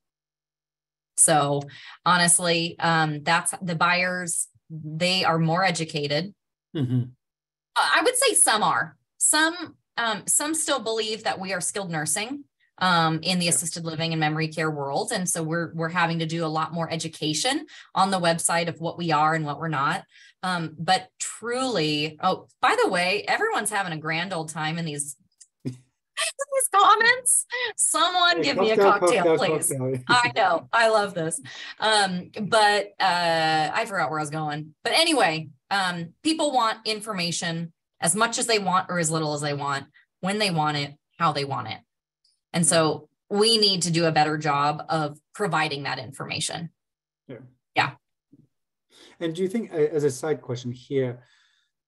So honestly, um, that's the buyers, they are more educated. Mm-hmm. I would say some are. Some um, some still believe that we are skilled nursing um, in the assisted living and memory care world. And so we're we're having to do a lot more education on the website of what we are and what we're not. Um, but truly, oh, by the way, everyone's having a grand old time in these these comments. Someone hey, give cocktail, me a cocktail, cocktail please. Cocktail. I know. I love this. Um, but uh, I forgot where I was going. But anyway, um, people want information as much as they want or as little as they want, when they want it, how they want it. And so we need to do a better job of providing that information. Yeah. Yeah. And do you think, as a side question here,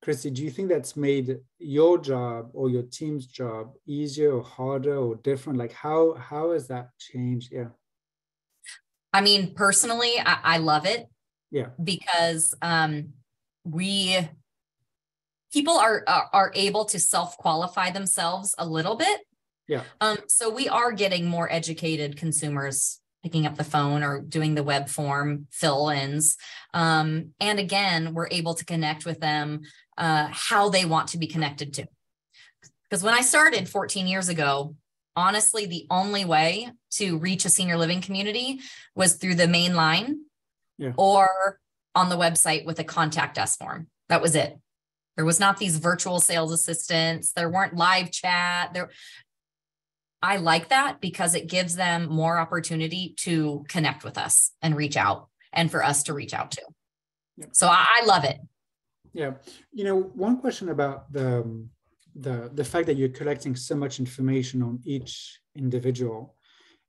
Christy, do you think that's made your job or your team's job easier or harder or different? Like how how has that changed? Yeah. I mean, personally, I, I love it. Yeah. Because um we people are, are are able to self-qualify themselves a little bit yeah. Um, so we are getting more educated consumers picking up the phone or doing the web form fill ins. Um, and again, we're able to connect with them uh, how they want to be connected to. Because when I started 14 years ago, honestly, the only way to reach a senior living community was through the main line yeah. or on the website with a contact us form. That was it. There was not these virtual sales assistants. There weren't live chat. There, I like that because it gives them more opportunity to connect with us and reach out and for us to reach out to. Yeah. So I, I, love it. Yeah. You know, one question about the, um, the, the fact that you're collecting so much information on each individual.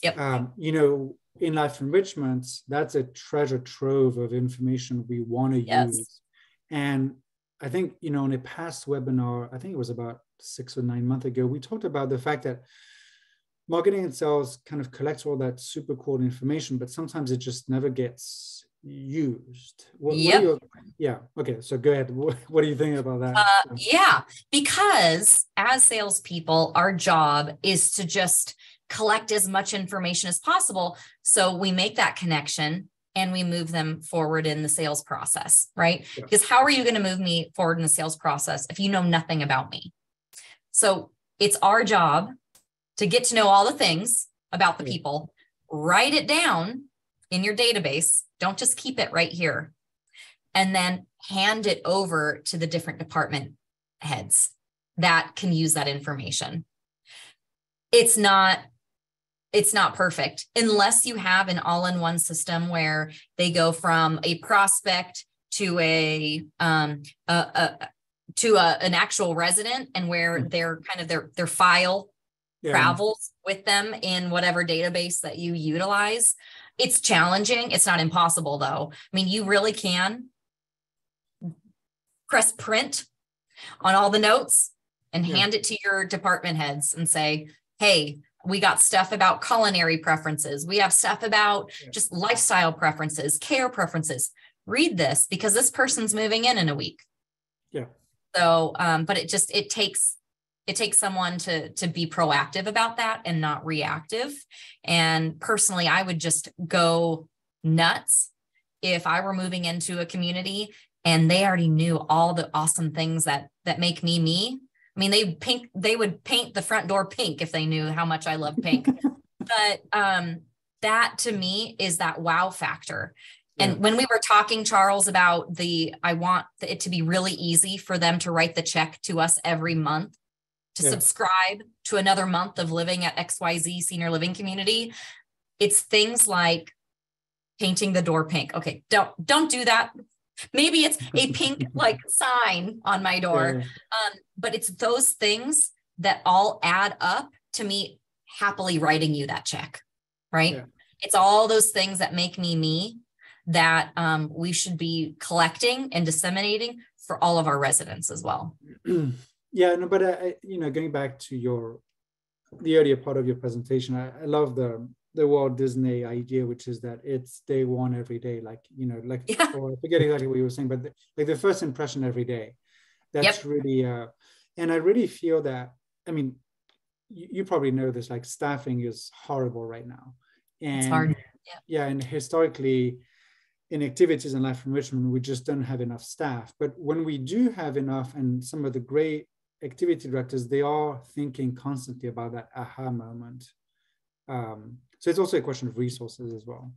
Yep. Um, you know, in life enrichment, that's a treasure trove of information we want to yes. use. And I think, you know, in a past webinar, I think it was about six or nine months ago, we talked about the fact that marketing and sales kind of collects all that super cool information, but sometimes it just never gets used. What, yep. What yeah. Okay. So go ahead. What, what do you think about that? Uh, yeah, because as salespeople, our job is to just collect as much information as possible. So we make that connection and we move them forward in the sales process, right? Yeah. Because how are you going to move me forward in the sales process if you know nothing about me? So it's our job to get to know all the things about the people, write it down in your database. Don't just keep it right here. And then hand it over to the different department heads that can use that information. It's not it's not perfect unless you have an all-in-one system where they go from a prospect to a um a, a to a, an actual resident and where mm. their kind of their their file yeah. travels with them in whatever database that you utilize. It's challenging. It's not impossible though. I mean, you really can press print on all the notes and yeah. hand it to your department heads and say, hey, we got stuff about culinary preferences. We have stuff about yeah. just lifestyle preferences, care preferences. Read this because this person's moving in in a week. Yeah. So, um, but it just it takes it takes someone to to be proactive about that and not reactive. And personally, I would just go nuts if I were moving into a community and they already knew all the awesome things that that make me me I mean, they pink, they would paint the front door pink if they knew how much I love pink. but um, that to me is that wow factor. And when we were talking, Charles, about the, I want it to be really easy for them to write the check to us every month to yeah. subscribe to another month of living at XYZ senior living community. It's things like painting the door pink. Okay, don't don't do that Maybe it's a pink like sign on my door. Um, but it's those things that all add up to me happily writing you that check, right? Yeah. It's all those things that make me me that um, we should be collecting and disseminating for all of our residents as well. yeah, no, but I, you know, going back to your the earlier part of your presentation, I, I love the the Walt Disney idea, which is that it's day one every day, like you know, like yeah. or I forget exactly what you were saying, but the, like the first impression every day. That's yep. really, uh, and I really feel that. I mean, you, you, probably know this. Like staffing is horrible right now, and it's hard. Yeah. yeah, and historically, in activities and life enrichment, we just don't have enough staff. But when we do have enough, and some of the great activity directors, they are thinking constantly about that aha moment. Um, so it's also a question of resources as well.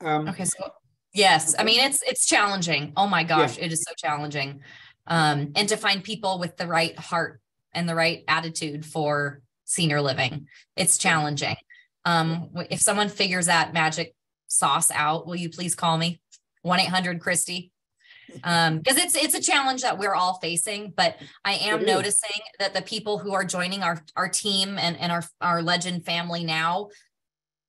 Um, okay, so yes, I mean it's it's challenging. Oh my gosh, yeah. it is so challenging, um, and to find people with the right heart and the right attitude for senior living, it's challenging. Um, if someone figures that magic sauce out, will you please call me? 1 800 Christy um because it's it's a challenge that we're all facing but i am noticing that the people who are joining our our team and and our our legend family now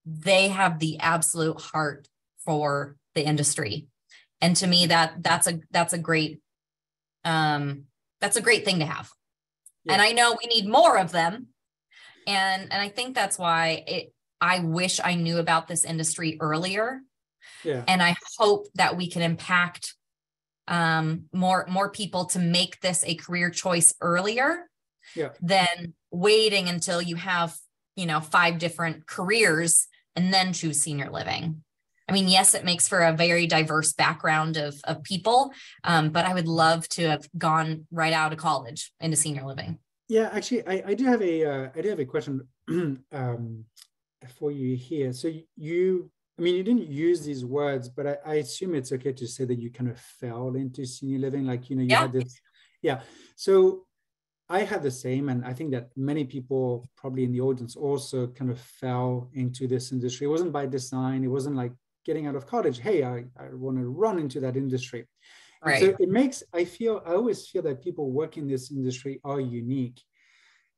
they have the absolute heart for the industry. And to me that that's a that's a great um that's a great thing to have. Yeah. and i know we need more of them. And and i think that's why it i wish i knew about this industry earlier. Yeah. and i hope that we can impact um, more more people to make this a career choice earlier yeah. than waiting until you have you know five different careers and then choose senior living. I mean yes it makes for a very diverse background of, of people um, but i would love to have gone right out of college into senior living. Yeah actually i, I do have a uh, I do have a question um, for you here. So you I mean, you didn't use these words, but I, I, assume it's okay to say that you kind of fell into senior living. Like, you know, you yeah. had this. Yeah. So I had the same. And I think that many people probably in the audience also kind of fell into this industry. It wasn't by design. It wasn't like getting out of college. Hey, I, I want to run into that industry. Right. So it makes, I feel, I always feel that people work in this industry are unique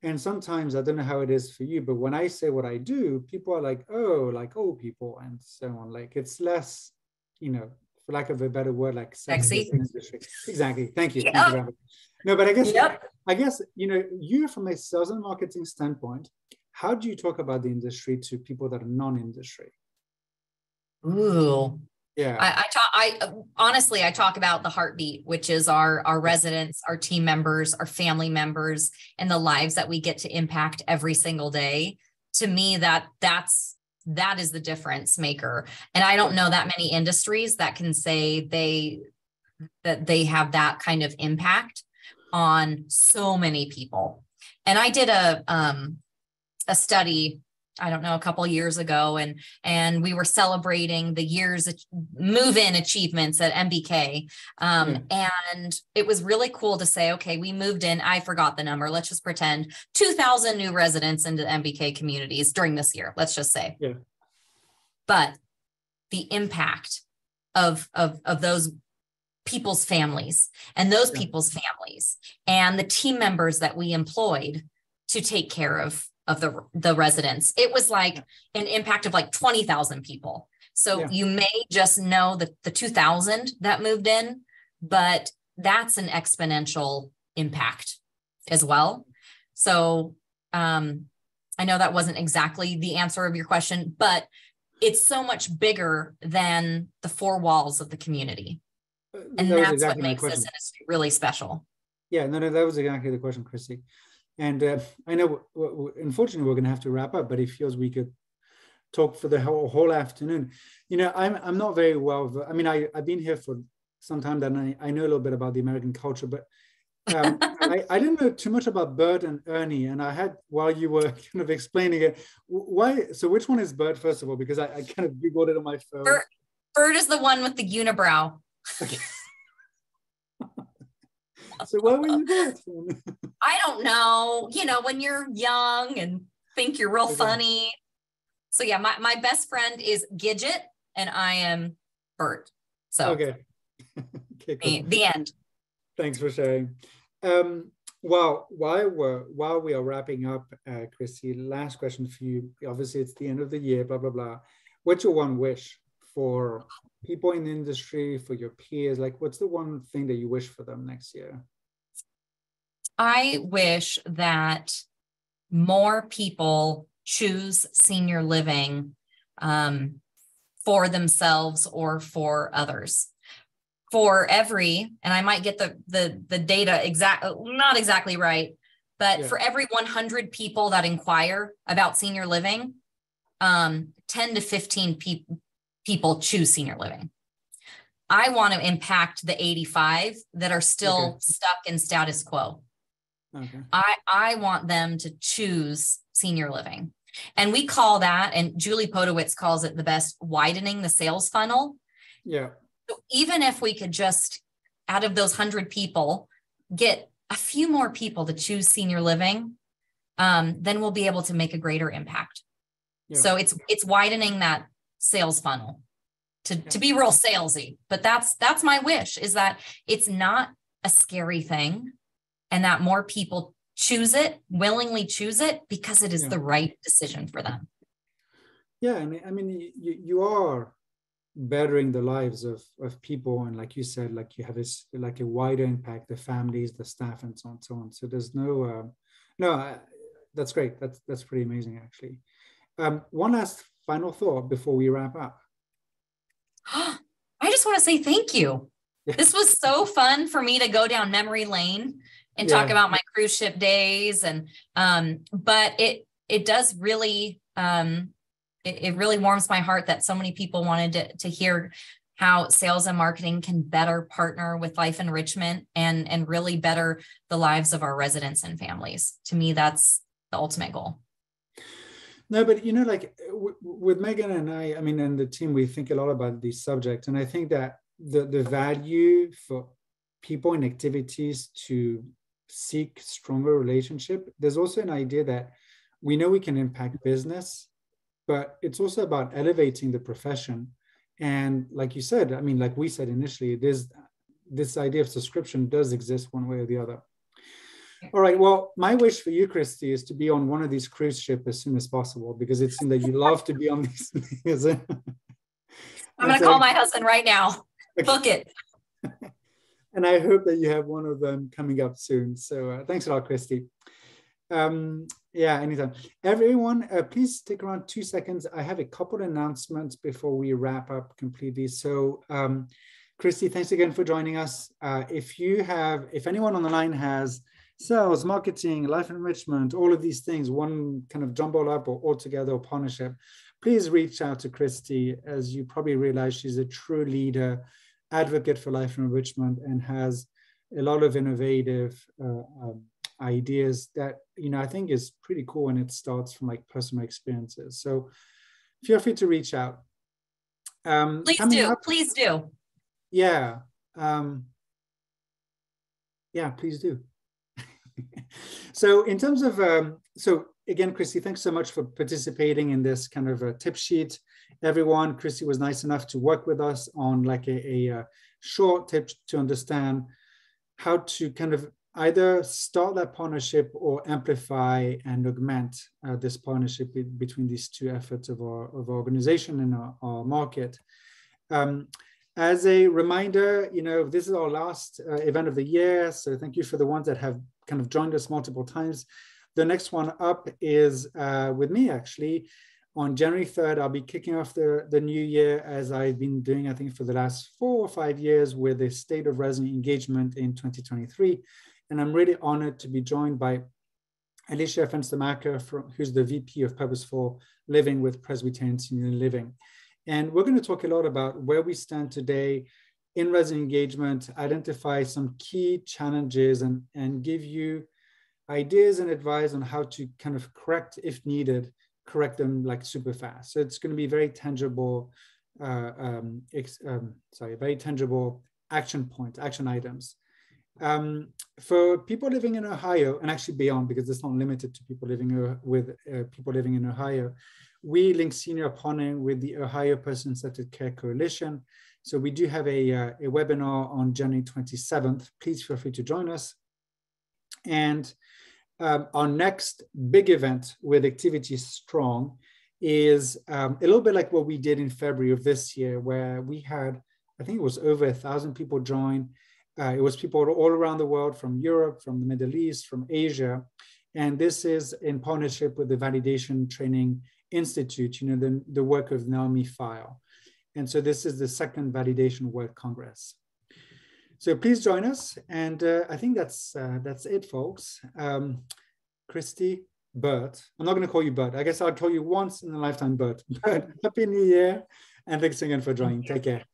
and sometimes i don't know how it is for you but when i say what i do people are like oh like old people and so on. Like it's less you know for lack of a better word like sexy. exactly. Thank you, yeah. thank you no but i guess yep. i guess you know you from a sales and marketing standpoint how do you talk about the industry to people that are non-industry? Ooh, yeah. I, I talk i honestly i talk about the heartbeat which is our our residents our team members our family members and the lives that we get to impact every single day. To me that that's that is the difference maker. And i don't know that many industries that can say they that they have that kind of impact on so many people. And i did a um a study I don't know, a couple years ago, and and we were celebrating the year's move-in achievements at MBK, um, mm. and it was really cool to say, okay, we moved in. I forgot the number. Let's just pretend 2,000 new residents into MBK communities during this year. Let's just say, yeah. But the impact of of of those people's families and those yeah. people's families and the team members that we employed to take care of of the the residents. It was like an impact of like 20,000 people. So yeah. you may just know that the 2000 that moved in, but that's an exponential impact as well. So um, I know that wasn't exactly the answer of your question, but it's so much bigger than the four walls of the community. Uh, And that that's exactly what makes this industry really special. Yeah, no, no, that was exactly the question, Christy. And uh, I know, unfortunately, we're going to have to wrap up, but it feels we could talk for the whole, whole afternoon. You know, I'm I'm not very well. I mean, I I've been here for some time, and I, I know a little bit about the American culture, but um, I, I didn't know too much about Bert and Ernie. And I had while you were kind of explaining it, why? So which one is Bert first of all? Because I, I kind of googled it on my phone. Bert. Bird is the one with the unibrow. Okay. so why were you Bert? I don't know. You know, when you're young and think you're real Okay. funny. So yeah, my, my best friend is Gidget and I am Bert. So okay. okay. Cool. the, the end. Thanks for sharing. Um, well, while we're while we are wrapping up, uh, Christy, last question for you. Obviously, it's the end of the year. Blah blah blah. What's your one wish for people in the industry, for your peers? Like, what's the one thing that you wish for them next year? I wish that more people choose senior living um, for themselves or for others. For every, and I might get the the the data exact not exactly right, but Yeah. for every 100 people that inquire about senior living, um, 10 to 15 people people choose senior living. I want to impact the 85 that are still Okay. stuck in status quo. Okay. I I want them to choose senior living. And we call that, and Julie Podowitz calls it the best widening the sales funnel. Yeah. So even if we could just, out of those hundred people, get a few more people to choose senior living, um, then we'll be able to make a greater impact. Yeah. So it's it's widening that sales funnel to, to be real salesy. But that's that's my wish is that it's not a scary thing and that more people choose it, willingly choose it because it is Yeah. the right decision for them. Yeah, and I mean, you, you are bettering the lives of, of people, and like you said, like you have this like a wider impact, the families, the staff, and so on, so on. So there's no, um, no, I, that's great. That's that's pretty amazing, actually. Um, one last final thought before we wrap up. I just want to say thank you. This was so fun for me to go down memory lane and talk about my cruise ship days and um but it it does really um it, it really warms my heart that so many people wanted to, to hear how sales and marketing can better partner with life enrichment and and really better the lives of our residents and families. To me that's the ultimate goal. No, but you know, like w- with Megan and I, I mean, and the team, we think a lot about these subjects, and I think that the the value for people and activities to seek stronger relationship. There's also an idea that we know we can impact business, but it's also about elevating the profession. And like you said, I mean, like we said initially, there's this idea of subscription does exist one way or the other. All right. Well, my wish for you, Christy, is to be on one of these cruise ships as soon as possible because it seems that you love to be on these things. I'm gonna call my husband right now. Book it. And I hope that you have one of them coming up soon. So uh, thanks a lot, Christy. Um, yeah, anytime. Everyone, uh, please stick around two seconds. I have a couple announcements before we wrap up completely. So, um, Christy, thanks again for joining us. Uh, if you have, if anyone on the line has sales, marketing, life enrichment, all of these things, one kind of jumbled up or all together or partnership, please reach out to Christy. As you probably realize, she's a true leader, advocate for life enrichment, and has a lot of innovative uh, um, ideas that you know I think is pretty cool, and it starts from like personal experiences. So feel free to reach out. Um, Please do. up- Please do. yeah. Um, yeah, please do. so in terms of, um, so again, Christy, thanks so much for participating in this kind of a tip sheet. Everyone, Christy was nice enough to work with us on like a, a, uh short tip to understand how to kind of either start that partnership or amplify and augment uh, this partnership be- between these two efforts of our, of our organization and our, our market. Um, as a reminder, you know, this is our last uh, event of the year. So thank you for the ones that have kind of joined us multiple times. The next one up is uh, with me actually. On January 3rd, I'll be kicking off the, the new year as I've been doing, I think, for the last four or five years with the state of resident engagement in 2023. And I'm really honored to be joined by Alicia Fenstermacher, who's the VP of Purposeful Living with Presbyterian Senior Living. And we're going to talk a lot about where we stand today in resident engagement, identify some key challenges, and, and give you ideas and advice on how to kind of correct, if needed, correct them like super fast. So it's going to be very tangible, uh, um, um, sorry, very tangible action points, action items. Um, for people living in Ohio, and actually beyond, because it's not limited to people living uh, with uh, people living in Ohio, we Linked Senior partnering with the Ohio Person-Centered Care Coalition. So we do have a, uh, a webinar on January 27th. Please feel free to join us. And um, our next big event with Activity Strong is um, a little bit like what we did in February of this year, where we had, I think it was over a thousand people join. Uh, it was people all around the world from Europe, from the Middle East, from Asia. And this is in partnership with the Validation Training Institute, you know, the, the work of Naomi Feil. And so this is the second Validation World Congress. So please join us. And uh, I think that's uh, that's it, folks. Um, Christy, Bert. I'm not going to call you Bert. I guess I'll call you once in a lifetime, Bert. But happy New Year. And thanks again for joining. Take care.